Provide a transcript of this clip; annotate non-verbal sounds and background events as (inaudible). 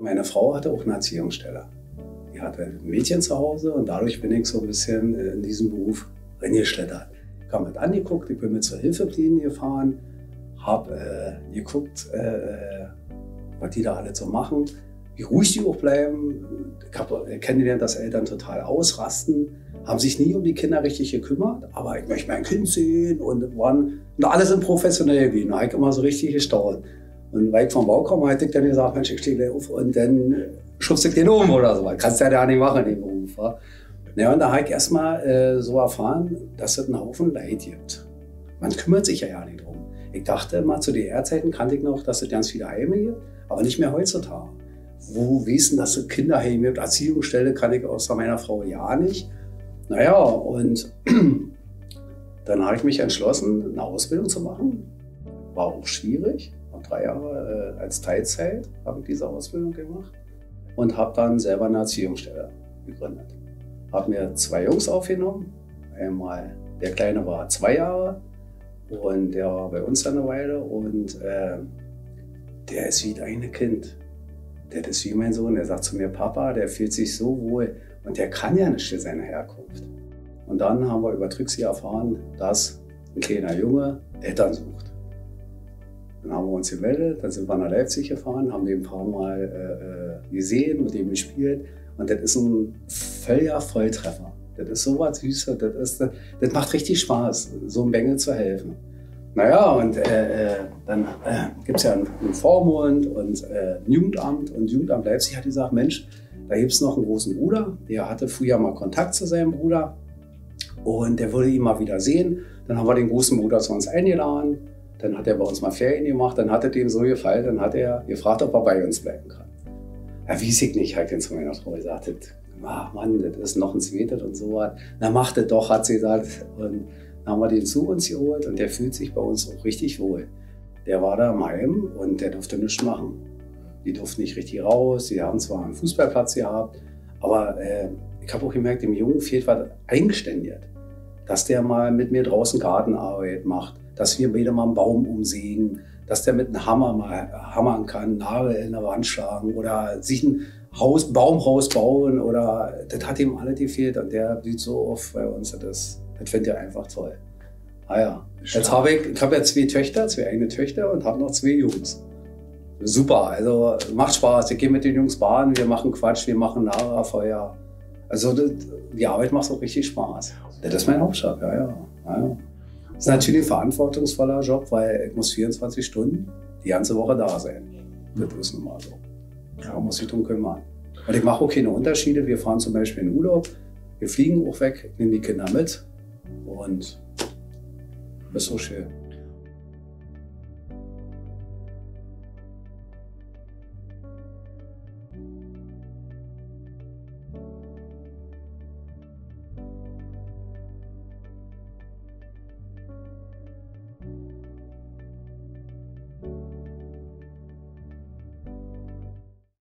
Meine Frau hatte auch eine Erziehungsstelle. Die hatte ein Mädchen zu Hause und dadurch bin ich so ein bisschen äh, in diesem Beruf reingeschlittert. Ich habe mit angeguckt, ich bin mit zur Hilfeplänen gefahren, habe äh, geguckt, äh, was die da alle so machen, wie ruhig die auch bleiben. Ich habe kennengelernt, dass Eltern total ausrasten, haben sich nie um die Kinder richtig gekümmert, aber ich möchte mein Kind sehen und waren und alle sind professionell habe ich immer so richtig gestaunt. Und ich vom Bau komme, hätte ich dann gesagt, Mensch, ich stehe gleich auf und dann schubst ich den um oder so. Kannst du ja gar nicht machen, den Beruf. Ja, ja und da habe ich erstmal äh, so erfahren, dass es einen Haufen Leid gibt. Man kümmert sich ja ja nicht drum. Ich dachte immer, zu DDR-Zeiten kannte ich noch, dass es ganz viele Heime gibt, aber nicht mehr heutzutage. Wo wissen, dass es Kinderheime gibt, Erziehungsstelle kann ich außer meiner Frau ja nicht. Naja, und (clears throat) dann habe ich mich entschlossen, eine Ausbildung zu machen. War auch schwierig drei Jahre äh, als Teilzeit habe ich diese Ausbildung gemacht und habe dann selber eine Erziehungsstelle gegründet. Habe mir zwei Jungs aufgenommen. Einmal der Kleine war zwei Jahre und der war bei uns eine Weile und äh, der ist wie dein Kind. Der ist wie mein Sohn. Der sagt zu mir, Papa, der fühlt sich so wohl und der kann ja nicht für seine Herkunft. Und dann haben wir über Trixie erfahren, dass ein kleiner Junge Eltern sucht. Dann haben wir uns gemeldet, dann sind wir nach Leipzig gefahren, haben den ein paar Mal äh, äh, gesehen, mit dem gespielt. Und das ist ein völliger Volltreffer. Das ist so was Süßes, das, ist, das macht richtig Spaß, so einem Bengel zu helfen. Naja, und äh, äh dann äh, gibt es ja einen, Vormund und äh, ein Jugendamt. Und Jugendamt Leipzig hat gesagt, Mensch, da gibt es noch einen großen Bruder, der hatte früher mal Kontakt zu seinem Bruder und der würde ihn mal wieder sehen. Dann haben wir den großen Bruder zu uns eingeladen. Dann hat er bei uns mal Ferien gemacht, dann hat er dem so gefallen, dann hat er gefragt, ob er bei uns bleiben kann. Ja, weiß ich nicht, hat er zu meiner Frau gesagt, ach Mann, das ist noch ein Zweiter und so was. Na, macht er doch, hat sie gesagt. Und dann haben wir den zu uns geholt und der fühlt sich bei uns auch richtig wohl. Der war da im Heim und der durfte nichts machen. Die durften nicht richtig raus, die haben zwar einen Fußballplatz gehabt, aber äh, ich habe auch gemerkt, dem Jungen fehlt was eingeständigt. Dass der mal mit mir draußen Gartenarbeit macht, dass wir wieder mal einen Baum umsägen, dass der mit einem Hammer mal hammern kann, Nagel in der Wand schlagen oder sich ein Haus, Baumhaus bauen oder das hat ihm alles gefehlt und der blüht so oft bei uns, das, das findet er einfach toll. Ah ja, jetzt habe ich, ich habe ja zwei Töchter, zwei eigene Töchter und habe noch zwei Jungs. Super, also macht Spaß. Ich gehe mit den Jungs baden, wir machen Quatsch, wir machen Lagerfeuer. Also das, die Arbeit macht auch richtig Spaß. Das ist mein Hauptjob, ja, ja. ja, ja. Das ist natürlich ein verantwortungsvoller Job, weil ich muss 24 Stunden die ganze Woche da sein. Das ist nun mal so. Da muss ich drum kümmern. Und ich mache auch keine Unterschiede. Wir fahren zum Beispiel in Urlaub, wir fliegen auch weg, nehmen die Kinder mit und das ist so schön.